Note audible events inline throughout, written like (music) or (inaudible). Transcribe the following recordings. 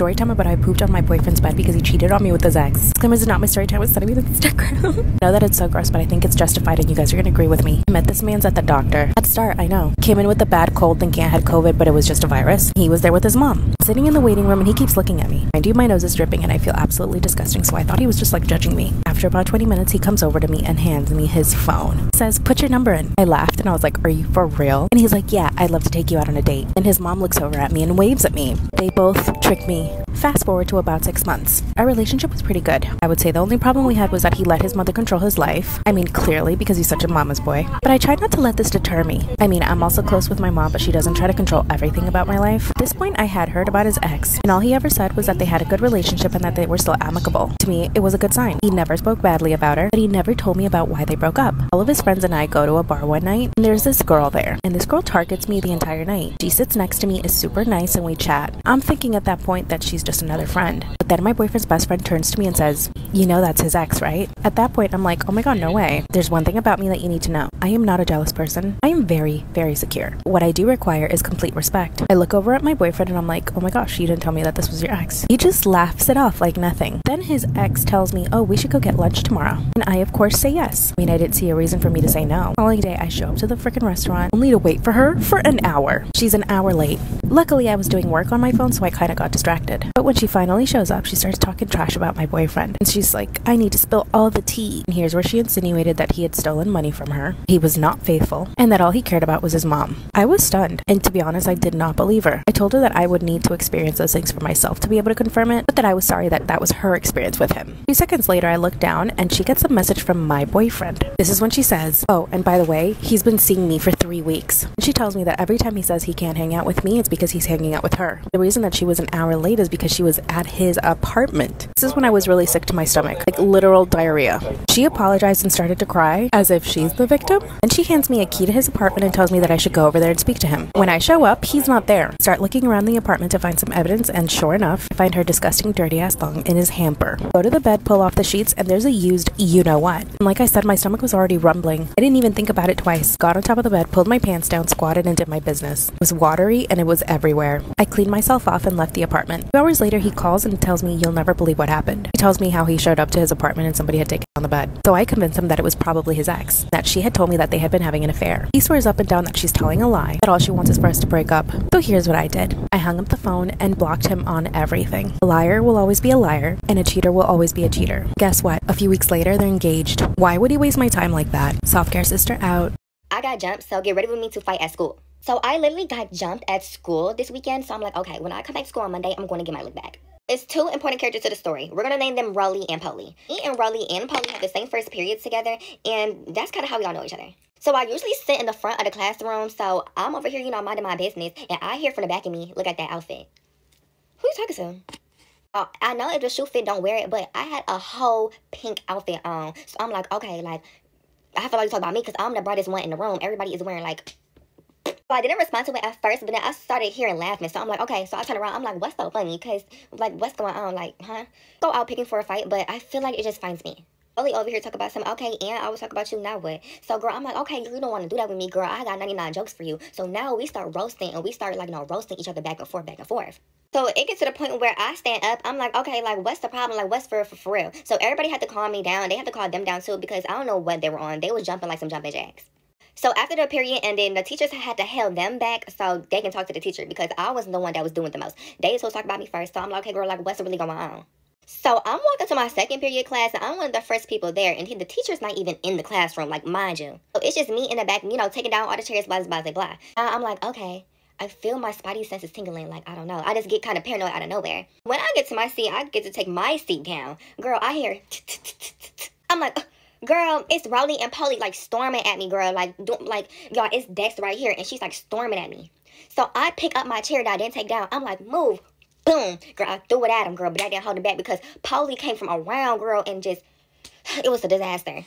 story time about I pooped on my boyfriend's bed because he cheated on me with his ex. Disclaimers is not my story time. It's sending me to Instagram. (laughs) I know that it's so gross, but I think it's justified and you guys are gonna agree with me. I met this man's at the doctor. At start, I know. Came in with a bad cold thinking I had COVID, but it was just a virus. He was there with his mom. Sitting in the waiting room and he keeps looking at me. I do my nose is dripping and I feel absolutely disgusting, so I thought he was just like judging me. After about 20 minutes, he comes over to me and hands me his phone. He Says, put your number in. I laughed and I was like, are you for real? And he's like, yeah, I'd love to take you out on a date. And his mom looks over at me and waves at me. They both tricked me. Fast forward to about six months. Our relationship was pretty good. I would say the only problem we had was that he let his mother control his life. I mean, clearly, because he's such a mama's boy. But I tried not to let this deter me. I mean, I'm also close with my mom, but she doesn't try to control everything about my life. At this point, I had heard about his ex, and all he ever said was that they had a good relationship and that they were still amicable. To me, it was a good sign. He never spoke badly about her, but he never told me about why they broke up. All of his friends and I go to a bar one night, and there's this girl there, and this girl targets me the entire night. She sits next to me, is super nice, and we chat. I'm thinking at that point that she's just another friend. But then my boyfriend's best friend turns to me and says, You know that's his ex, right? At that point, I'm like, Oh my god, no way. There's one thing about me that you need to know. I am not a jealous person. I am very, very secure. What I do require is complete respect. I look over at my boyfriend and I'm like, Oh my gosh, you didn't tell me that this was your ex. He just laughs it off like nothing. Then his ex tells me, Oh, we should go get lunch tomorrow. And I, of course, say yes. I mean, I didn't see a reason for me to say no. Following day, I show up to the freaking restaurant only to wait for her for an hour. She's an hour late. Luckily, I was doing work on my phone, so I kind of got distracted. But when she finally shows up, she starts talking trash about my boyfriend. And she's like, I need to spill all the tea. And here's where she insinuated that he had stolen money from her, he was not faithful, and that all he cared about was his mom. I was stunned, and to be honest, I did not believe her. I told her that I would need to experience those things for myself to be able to confirm it, but that I was sorry that that was her experience with him. A few seconds later, I look down, and she gets a message from my boyfriend. This is when she says, Oh, and by the way, he's been seeing me for three weeks. And she tells me that every time he says he can't hang out with me, it's because he's hanging out with her. The reason that she was an hour late is because she was at his apartment. This is when I was really sick to my stomach, like literal diarrhea. She apologized and started to cry as if she's the victim. And she hands me a key to his apartment and tells me that I should go over there and speak to him. When I show up, he's not there. Start looking around the apartment to find some evidence, and sure enough, I find her disgusting, dirty ass thong in his hamper. Go to the bed, pull off the sheets, and there's a used you know what. And like I said, my stomach was already rumbling. I didn't even think about it twice. Got on top of the bed, pulled my pants down, squatted, and did my business. It was watery and it was everywhere. I cleaned myself off and left the apartment. Two hours later, he calls and tells me you'll never believe what happened. He tells me how he showed up to his apartment and somebody had taken on the bed. So I convinced him that it was probably his ex, that she had told me that they had been having an affair. He swears up and down that she's telling a lie, that all she wants is for us to break up. So here's what I did. I hung up the phone and blocked him on everything. A liar will always be a liar, and a cheater will always be a cheater. Guess what? A few weeks later, they're engaged. Why would he waste my time like that? Soft care sister out. I got jumped, so get ready with me to fight at school. So I literally got jumped at school this weekend. So I'm like, okay, when I come back to school on Monday, I'm going to get my look back. It's two important characters to the story. We're gonna name them Rolly and Polly. Me and Rolly and Polly have the same first periods together, and that's kind of how we all know each other. So I usually sit in the front of the classroom, so I'm over here, you know, minding my business, and I hear from the back of me, look at that outfit. Who you talking to? Uh, I know if the shoe fit, don't wear it, but I had a whole pink outfit on. So I'm like, okay, like, I feel like you talk about me because I'm the brightest one in the room. Everybody is wearing like so I didn't respond to it at first, but then I started hearing laughing. So I'm like, okay. So I turn around. I'm like, what's so funny? Because, like, what's going on? Like, huh? Go out picking for a fight, but I feel like it just finds me. Only over here talk about some, Okay, and I was talk about you now what? So girl, I'm like, okay, you don't want to do that with me, girl. I got 99 jokes for you. So now we start roasting and we start like, you know, roasting each other back and forth, back and forth. So it gets to the point where I stand up. I'm like, okay, like what's the problem? Like what's for for, for real? So everybody had to calm me down. They had to calm them down too because I don't know what they were on. They was jumping like some jumping jacks. So after the period ended, the teachers had to hold them back so they can talk to the teacher because I wasn't the one that was doing the most. They supposed to talk about me first. So I'm like, okay, girl, like what's really going on? So I'm walking to my second period class and I'm one of the first people there and the teacher's not even in the classroom, like mind you. So it's just me in the back, you know, taking down all the chairs, blah, blah, blah, blah. I'm like, okay. I feel my Spidey senses tingling, like, I don't know. I just get kind of paranoid out of nowhere. When I get to my seat, I get to take my seat down. Girl, I hear, I'm like, girl, it's Rolly and Polly like storming at me, girl. Like, do, like, y'all, it's Dex right here, and she's like storming at me. So I pick up my chair that I didn't take down. I'm like, move, boom, girl. I threw it at him, girl, but I didn't hold it back because Polly came from around, girl, and just, (sighs) it was a disaster.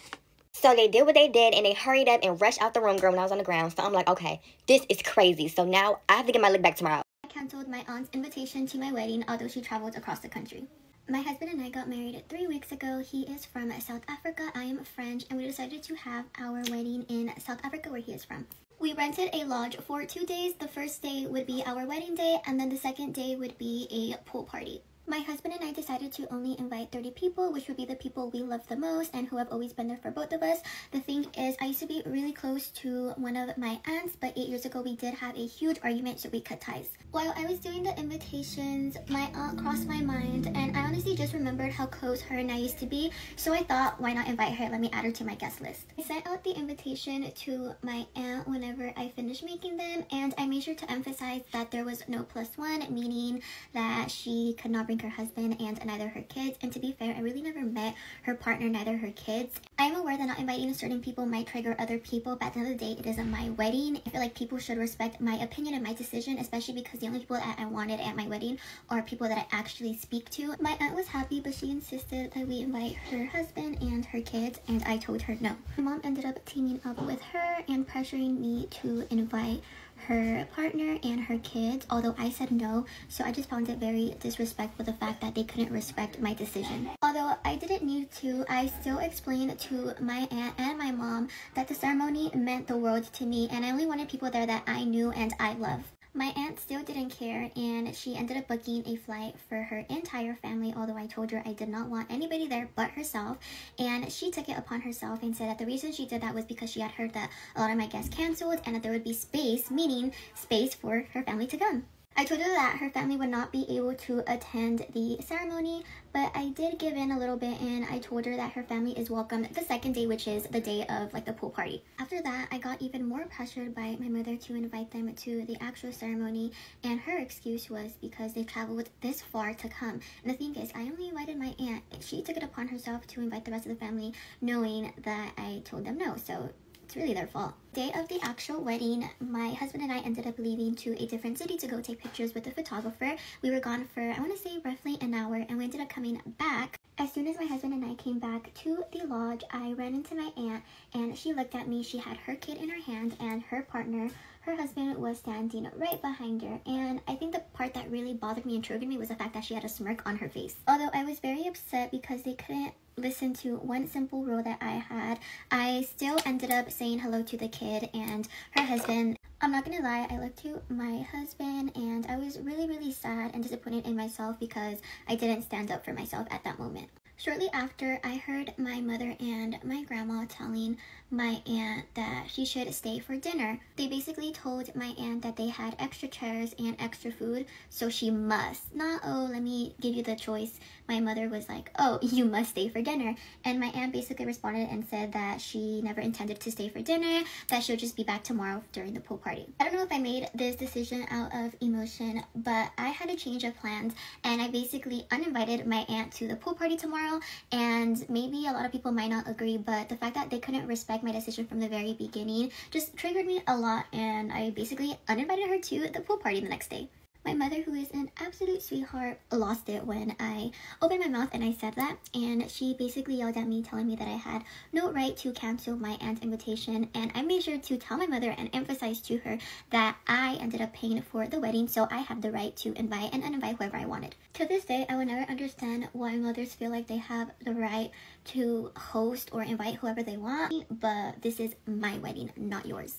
So they did what they did, and they hurried up and rushed out the room, girl, when I was on the ground. So I'm like, okay, this is crazy. So now I have to get my look back tomorrow. I canceled my aunt's invitation to my wedding, although she traveled across the country. My husband and I got married three weeks ago. He is from South Africa. I am French, and we decided to have our wedding in South Africa, where he is from. We rented a lodge for two days. The first day would be our wedding day, and then the second day would be a pool party. My husband and I decided to only invite 30 people, which would be the people we love the most and who have always been there for both of us. The thing is, I used to be really close to one of my aunts, but eight years ago we did have a huge argument, so we cut ties. While I was doing the invitations, my aunt crossed my mind, and I honestly just remembered how close her and I used to be, so I thought, why not invite her? Let me add her to my guest list. I sent out the invitation to my aunt whenever I finished making them, and I made sure to emphasize that there was no plus one, meaning that she could not bring her husband and neither her kids. And to be fair, I really never met her partner, neither her kids. I am aware that not inviting certain people might trigger other people, but at the end of the day, it isn't my wedding. I feel like people should respect my opinion and my decision, especially because the only people that I wanted at my wedding are people that I actually speak to. My aunt was happy, but she insisted that we invite her husband and her kids, and I told her no. My mom ended up teaming up with her and pressuring me to invite her partner and her kids, although I said no, so I just found it very disrespectful the fact that they couldn't respect my decision. Although I didn't need to, I still explained to my aunt and my mom that the ceremony meant the world to me and I only wanted people there that I knew and I love. My aunt still didn't care and she ended up booking a flight for her entire family, although I told her I did not want anybody there but herself. And she took it upon herself and said that the reason she did that was because she had heard that a lot of my guests canceled and that there would be space, meaning space for her family to come. I told her that her family would not be able to attend the ceremony, but I did give in a little bit and I told her that her family is welcome the second day, which is the day of like the pool party. After that, I got even more pressured by my mother to invite them to the actual ceremony, and her excuse was because they traveled this far to come. And the thing is, I only invited my aunt. She took it upon herself to invite the rest of the family, knowing that I told them no. So it's really their fault. Day of the actual wedding, my husband and I ended up leaving to a different city to go take pictures with the photographer. We were gone for, I want to say, roughly an hour, and we ended up coming back. As soon as my husband and I came back to the lodge, I ran into my aunt, and she looked at me. She had her kid in her hand, and her partner her husband was standing right behind her and I think the part that really bothered me and triggered me was the fact that she had a smirk on her face. Although I was very upset because they couldn't listen to one simple rule that I had, I still ended up saying hello to the kid and her husband. I'm not gonna lie, I looked to my husband and I was really, really sad and disappointed in myself because I didn't stand up for myself at that moment. Shortly after, I heard my mother and my grandma telling my aunt that she should stay for dinner. They basically told my aunt that they had extra chairs and extra food, so she must. Not, oh, let me give you the choice. My mother was like, oh, (laughs) you must stay for dinner. And my aunt basically responded and said that she never intended to stay for dinner, that she'll just be back tomorrow during the pool party. I don't know if I made this decision out of emotion, but I had a change of plans and I basically uninvited my aunt to the pool party tomorrow. And maybe a lot of people might not agree, but the fact that they couldn't respect my decision from the very beginning just triggered me a lot and I basically uninvited her to the pool party the next day. My mother, who is an absolute sweetheart, lost it when I opened my mouth and I said that. And she basically yelled at me, telling me that I had no right to cancel my aunt's invitation. And I made sure to tell my mother and emphasize to her that I ended up paying for the wedding, so I have the right to invite and uninvite whoever I wanted. To this day, I will never understand why mothers feel like they have the right to host or invite whoever they want, but this is my wedding, not yours.